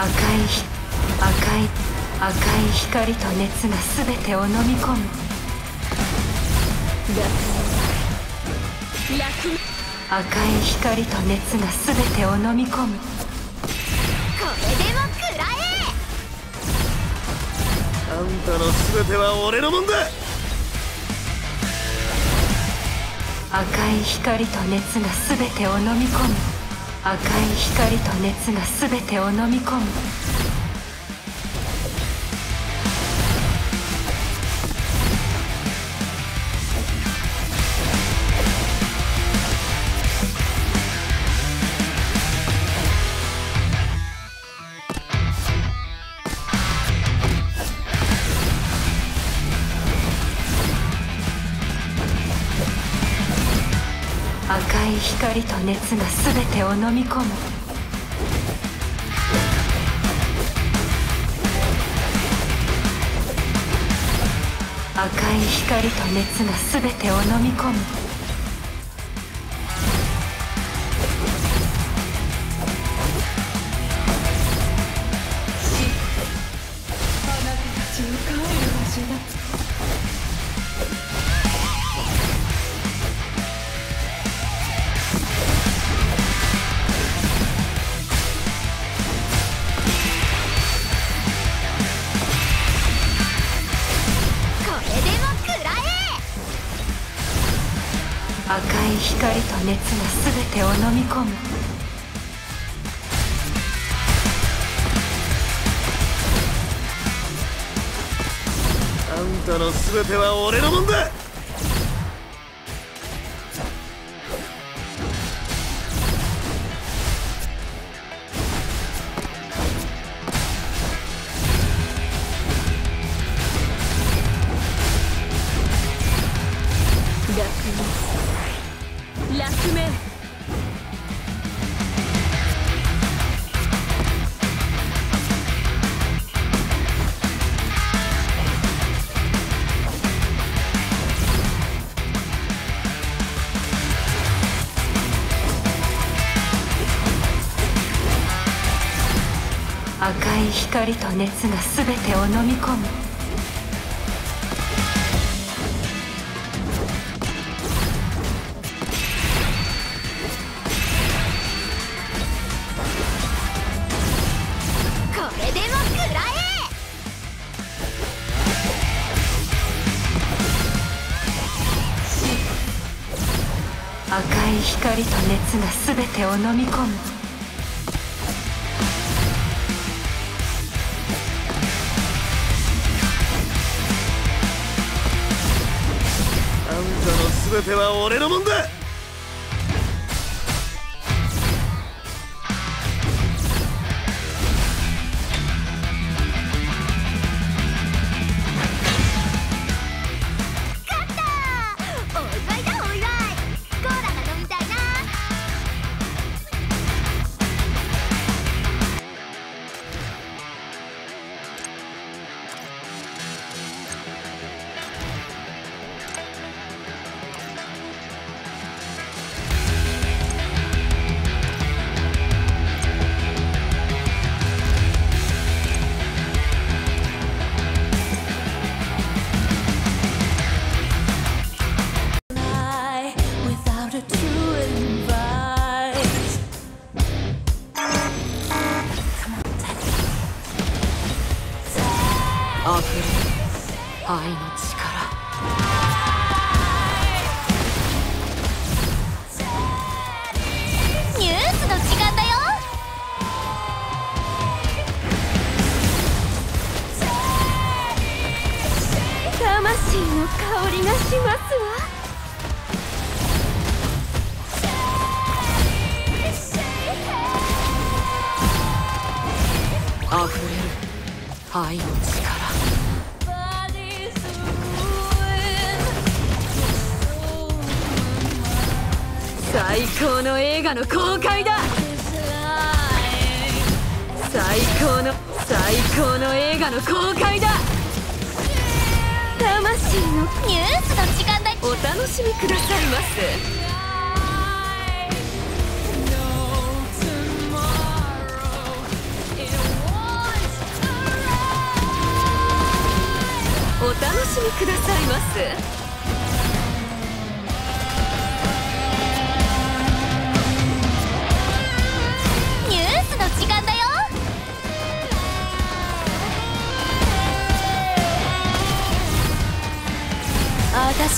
赤い赤い赤い光と熱が全てを飲み込む。赤い光と熱が全てを飲み込む。これでも食らえ。あんたの全ては俺のもんだ。赤い光と熱が全てを飲み込む赤い光と熱が全てを飲み込む。赤い光と熱が全てを飲み込む。赤い光と熱が全てを飲み込む。熱は全てを飲み込む。あんたの全ては俺のもんだ。光と熱が全てを飲み込む。これでも食らえ！赤い光と熱が全てを飲み込む。全ては俺のもんだ。香りがしますわ。あふれる愛の力。最高の映画の公開だ。最高の最高の映画の公開だ。魂のニュースの時間だお楽しみくださいませお楽しみくださいませ。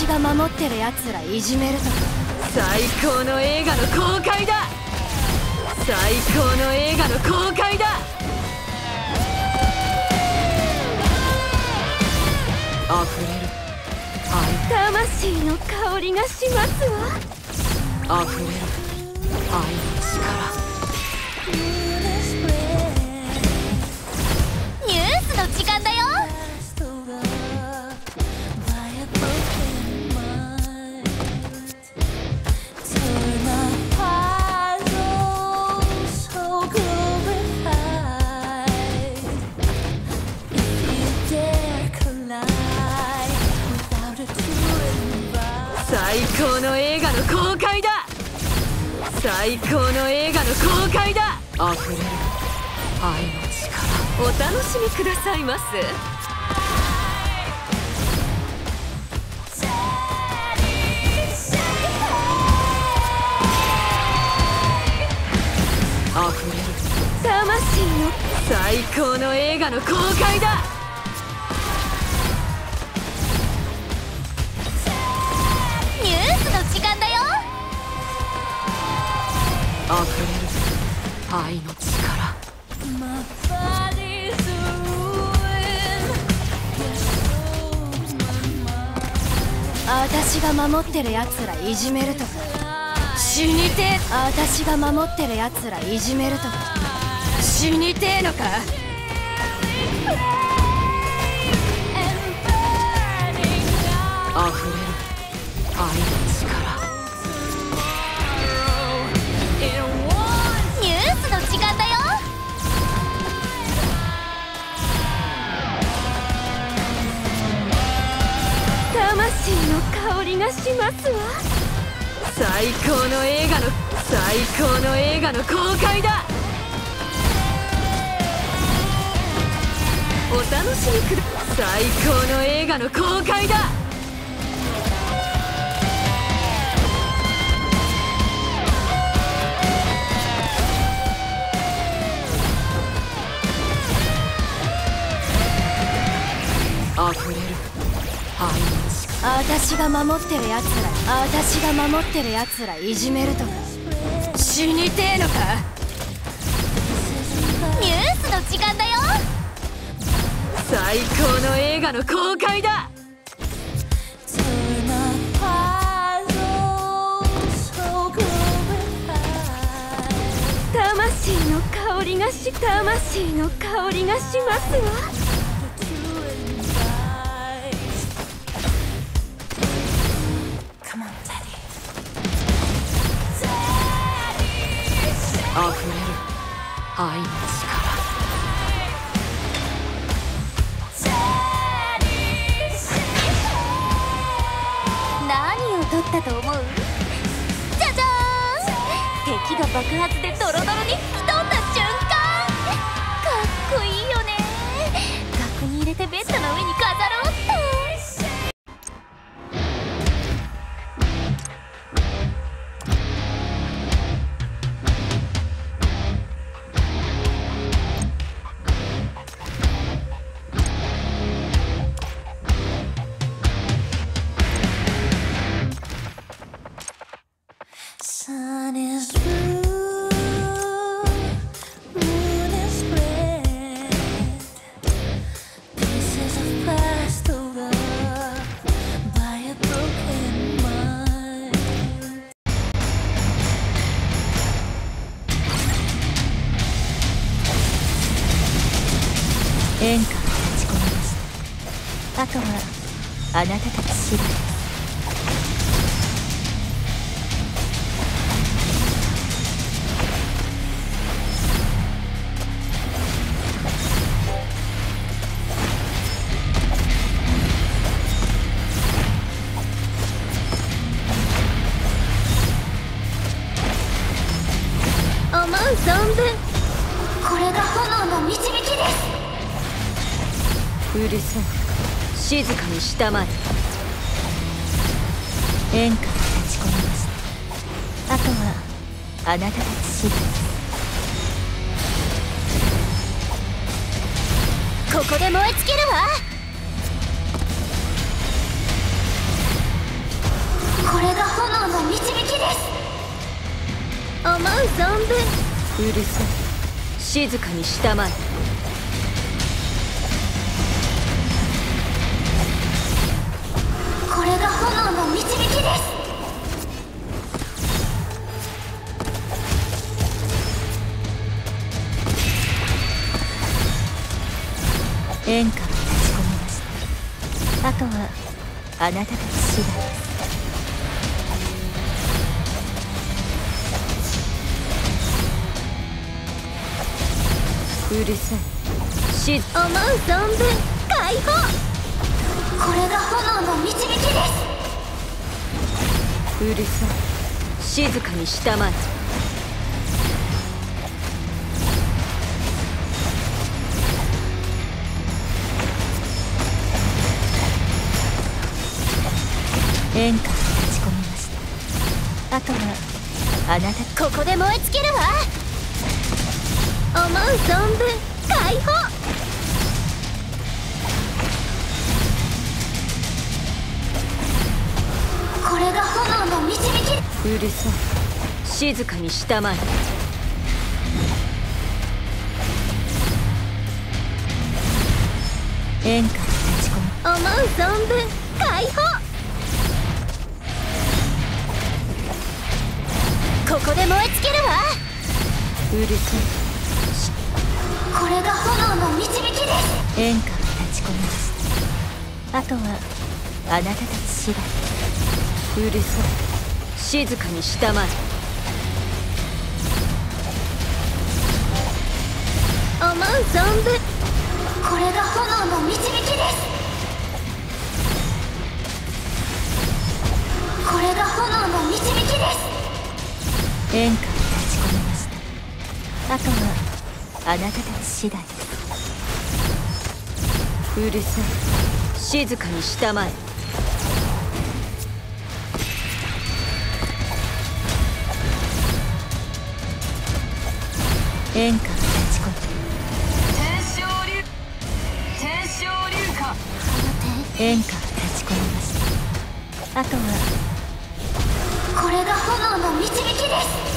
私が守ってるやつらいじめるとか。最高の映画の公開だ。最高の映画の公開だ。溢れる。魂の香りがしますわ。愛溢れる。愛の力の映画の公開だ。溢れる愛の力お楽しみくださいます。溢れる。魂の最高の映画の公開だ溢れる愛の力。私が守ってるやつらいじめるとか。死にてえ。私が守ってるやつらいじめるとか。死にてえのか。溢れる愛のしますわ。最高の映画の最高の映画の公開だ。お楽しみください。最高の映画の公開だ。私が守ってるやつら私が守ってるやつらいじめるとか死にてえのか？ニュースの時間だよ。最高の映画の公開だ。魂の香りがし魂の香りがしますわ取ったと思う？じゃじゃーん敵が爆発でドロドロに吹き飛んだ瞬間！かっこいいよね！額に入れてベッドの上に飾ろう！あとはあなたたち次第うるさい静かにしたまえ演歌が立ち込みましたあとはあなたたち次。第ここで燃え尽きるわ。これが炎の導きです。思う存分。うるさい。静かにしたまえあなたたち次第ですうるさい静思う存分。解放。これが炎の導きです。うるさい。静かにしたまえ。演歌が立ち込みました。あとはあなたここで燃え尽きるわ。思う存分解放。これが炎の導き。うるさい。静かにしたまえ。演歌が立ち込み。思う存分解放ここで燃え尽きるわ。うるさいこれが炎の導きです演歌が立ち込みましたあとはあなたたち次第うるさい静かにしたまえ思う存分。これが炎の導きです。これが炎の導きです。演歌が立ち込みました。あとはあなたたち次第。うるさい静かにしたまえ。演歌が立ち込み演歌が立ち込みました。あとはれが炎の導きです。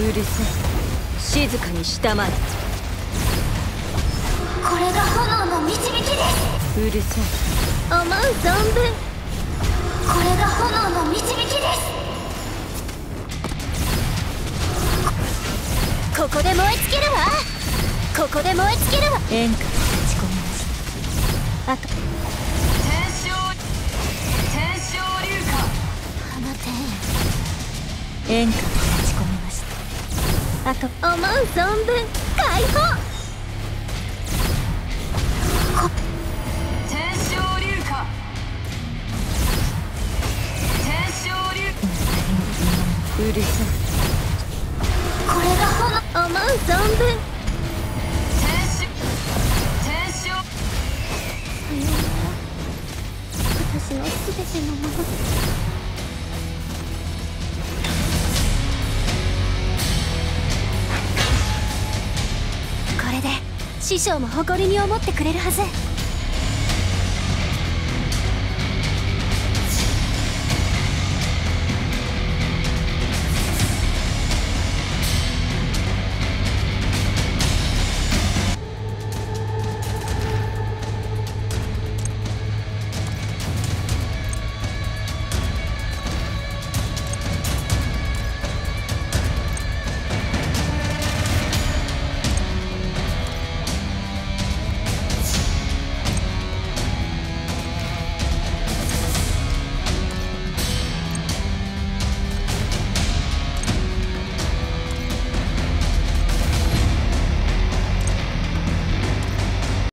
うるさい静かにしたまえこれが炎の導きです。うるさい思う存分。これが炎の導きです。ここで燃え尽きるわ。ここで燃え尽きるわ。演歌が立ち込みましたあと演歌が立ち込みましたあと思う存分解放うるさこれが炎思う存分天使天使私の全てのもの師匠も誇りに思ってくれるはず。